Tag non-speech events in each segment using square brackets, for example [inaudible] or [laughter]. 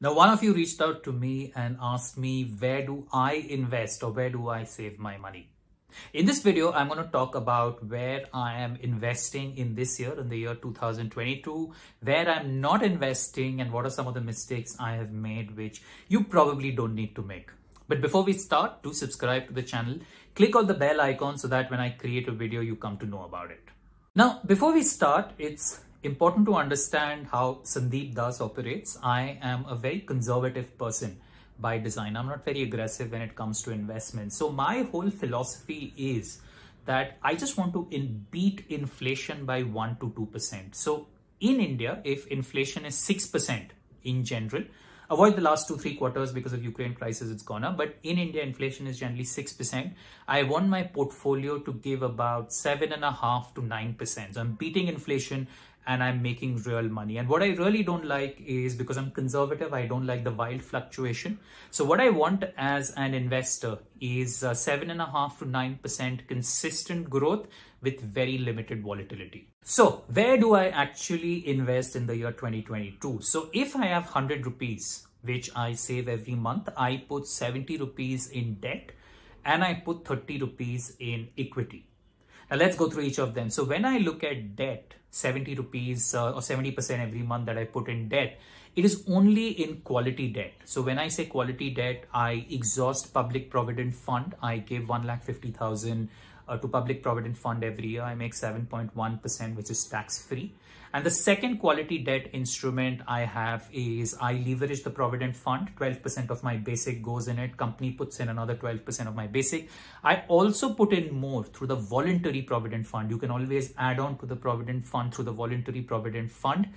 Now, one of you reached out to me and asked me, where do I invest or where do I save my money? In this video, I'm going to talk about where I am investing in this year, in the year 2022, where I'm not investing and what are some of the mistakes I have made, which you probably don't need to make. But before we start, do subscribe to the channel, click on the bell icon so that when I create a video, you come to know about it. Now, before we start, it's important to understand how Sandeep Das operates. I am a very conservative person by design. I'm not very aggressive when it comes to investment. So my whole philosophy is that I just want to in beat inflation by 1 to 2%. So in India, if inflation is 6% in general, avoid the last two, three quarters because of Ukraine crisis, it's gone up. But in India, inflation is generally 6%. I want my portfolio to give about seven and a half to 9%. So I'm beating inflation and I'm making real money. And what I really don't like is because I'm conservative, I don't like the wild fluctuation. So what I want as an investor is seven and a half to nine percent consistent growth with very limited volatility. So where do I actually invest in the year 2022? So if I have 100 rupees, which I save every month, I put 70 rupees in debt and I put 30 rupees in equity. Now let's go through each of them. So when I look at debt, 70 rupees uh, or 70% every month that I put in debt, it is only in quality debt. So when I say quality debt, I exhaust public provident fund. I give 1 lakh 50,000 uh, to public provident fund every year. I make 7.1%, which is tax free. And the second quality debt instrument I have is I leverage the Provident Fund. 12% of my basic goes in it. Company puts in another 12% of my basic. I also put in more through the Voluntary Provident Fund. You can always add on to the Provident Fund through the Voluntary Provident Fund.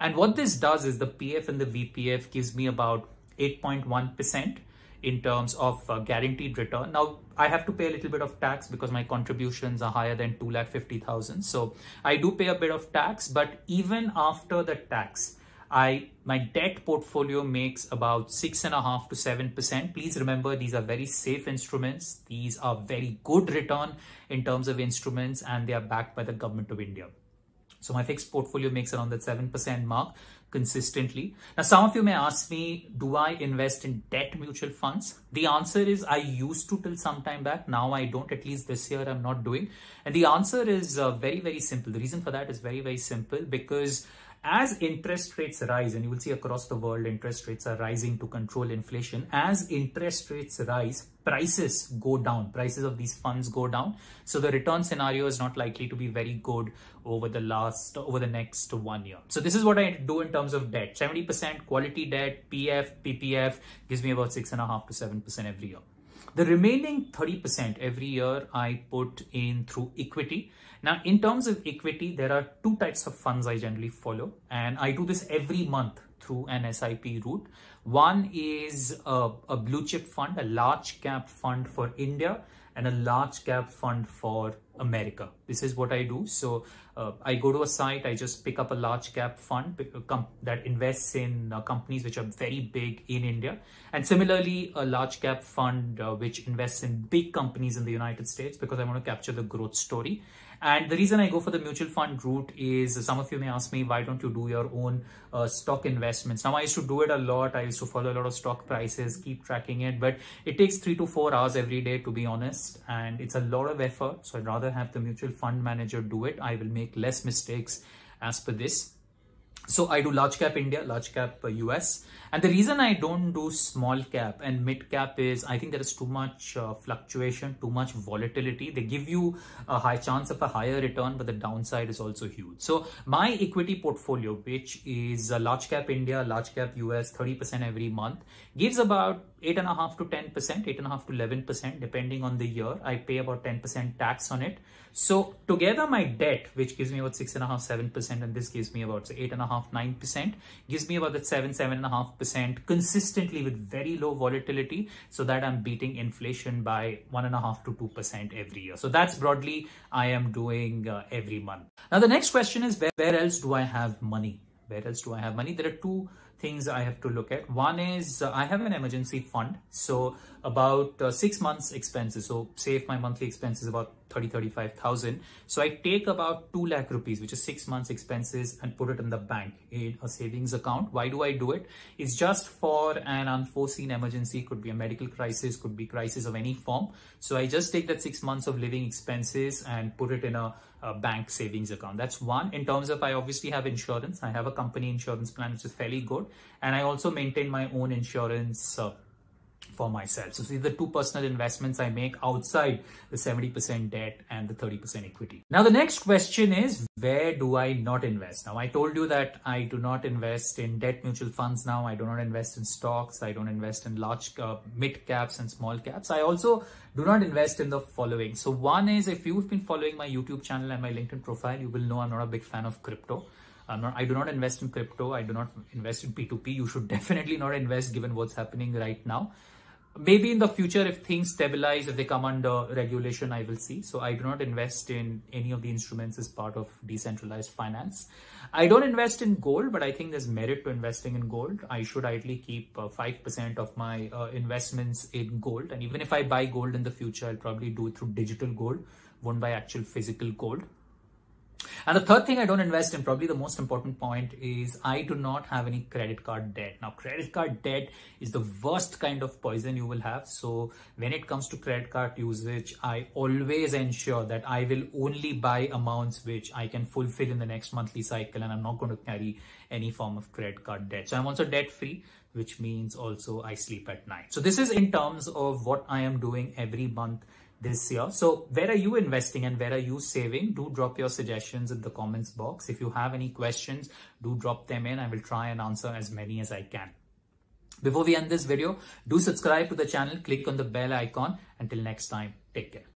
And what this does is the PF and the VPF gives me about 8.1% in terms of uh, guaranteed return. Now, I have to pay a little bit of tax because my contributions are higher than 2,50,000. So I do pay a bit of tax, but even after the tax, I my debt portfolio makes about six and a half to seven percent. Please remember these are very safe instruments. These are very good return in terms of instruments and they are backed by the government of India. So my fixed portfolio makes around that 7% mark consistently. Now, some of you may ask me, do I invest in debt mutual funds? The answer is I used to till some time back. Now I don't, at least this year I'm not doing. And the answer is uh, very, very simple. The reason for that is very, very simple because as interest rates rise, and you will see across the world, interest rates are rising to control inflation. As interest rates rise, prices go down, prices of these funds go down. So the return scenario is not likely to be very good over the last, over the next one year. So this is what I do in terms of debt. 70% quality debt, PF, PPF gives me about six and a half to 7% every year. The remaining 30% every year I put in through equity. Now, in terms of equity, there are two types of funds I generally follow, and I do this every month through an SIP route. One is a, a blue chip fund, a large cap fund for India, and a large cap fund for America. This is what I do. So uh, I go to a site, I just pick up a large cap fund uh, that invests in uh, companies which are very big in India. And similarly, a large cap fund uh, which invests in big companies in the United States because I want to capture the growth story. And the reason I go for the mutual fund route is some of you may ask me, why don't you do your own uh, stock investments? Now, I used to do it a lot. I used to follow a lot of stock prices, keep tracking it, but it takes three to four hours every day, to be honest. And it's a lot of effort. So I'd rather have the mutual fund manager do it. I will make less mistakes as per this. So I do large cap India, large cap US. And the reason I don't do small cap and mid cap is I think there is too much uh, fluctuation, too much volatility. They give you a high chance of a higher return, but the downside is also huge. So my equity portfolio, which is a large cap India, large cap US, 30% every month, gives about eight and a half to 10%, eight and a half to 11%, depending on the year. I pay about 10% tax on it. So together my debt, which gives me about six and a half, seven percent, and this gives me about eight and a half, nine percent, gives me about that seven, seven and a half percent consistently with very low volatility, so that I'm beating inflation by one and a half to two percent every year. So that's broadly I am doing uh, every month. Now the next question is where, where else do I have money? Where else do I have money? There are two things I have to look at. One is uh, I have an emergency fund. So about uh, six months expenses. So say if my monthly expense is about 30 35000 so i take about 2 lakh rupees which is 6 months expenses and put it in the bank in a savings account. Why do i do it? It's just for an unforeseen emergency. Could be a medical crisis could be crisis of any form. So i just take that 6 months of living expenses and put it in a, a bank savings account. That's one. In terms of i obviously have insurance. I have a company insurance plan which is fairly good. And i also maintain my own insurance uh, for myself. So these are the two personal investments I make outside the 70% debt and the 30% equity. Now the next question is where do I not invest? Now I told you that I do not invest in debt mutual funds now. I do not invest in stocks. I don't invest in large uh, mid caps and small caps. I also do not invest in the following. So one is if you've been following my YouTube channel and my LinkedIn profile, you will know I'm not a big fan of crypto. I'm not, I do not invest in crypto. I do not invest in P2P. You should [laughs] definitely not invest given what's happening right now maybe in the future if things stabilize if they come under regulation i will see. So i do not invest in any of the instruments as part of decentralized finance. I don't invest in gold but i think there's merit to investing in gold. I should ideally keep uh, 5% of my uh, investments in gold. And even if i buy gold in the future i'll probably do it through digital gold won't buy actual physical gold and the third thing I don't invest in, probably the most important point, is I do not have any credit card debt. Now, credit card debt is the worst kind of poison you will have. So when it comes to credit card usage, I always ensure that I will only buy amounts which I can fulfill in the next monthly cycle and I'm not going to carry any form of credit card debt. So I'm also debt free which means also I sleep at night. So this is in terms of what I am doing every month this year. So where are you investing and where are you saving? Do drop your suggestions in the comments box. If you have any questions, do drop them in. I will try and answer as many as I can. Before we end this video, do subscribe to the channel, click on the bell icon. Until next time, take care.